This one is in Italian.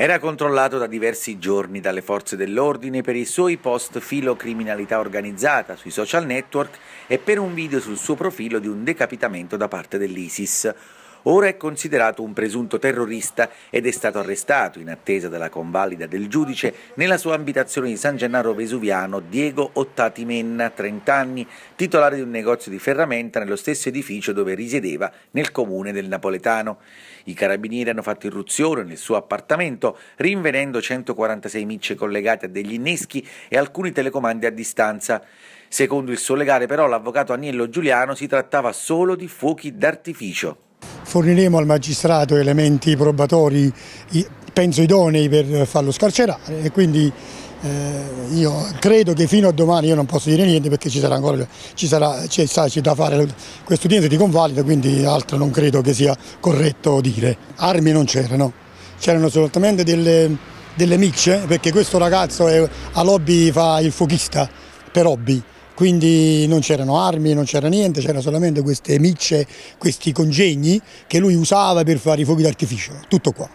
Era controllato da diversi giorni dalle forze dell'ordine per i suoi post filocriminalità organizzata sui social network e per un video sul suo profilo di un decapitamento da parte dell'ISIS. Ora è considerato un presunto terrorista ed è stato arrestato in attesa della convalida del giudice nella sua abitazione di San Gennaro Vesuviano Diego Ottati Menna, 30 anni, titolare di un negozio di ferramenta nello stesso edificio dove risiedeva nel comune del Napoletano. I carabinieri hanno fatto irruzione nel suo appartamento, rinvenendo 146 micce collegate a degli inneschi e alcuni telecomandi a distanza. Secondo il suo legale, però, l'avvocato Agnello Giuliano si trattava solo di fuochi d'artificio forniremo al magistrato elementi probatori, penso idonei per farlo scarcerare e quindi eh, io credo che fino a domani io non posso dire niente perché ci sarà ancora ci sarà, c'è, c'è da fare questo udienza di convalida quindi altro non credo che sia corretto dire. Armi non c'erano, c'erano solamente delle, delle micce perché questo ragazzo è, a lobby fa il fuochista per hobby quindi non c'erano armi, non c'era niente, c'erano solamente queste micce, questi congegni che lui usava per fare i fuochi d'artificio, tutto qua.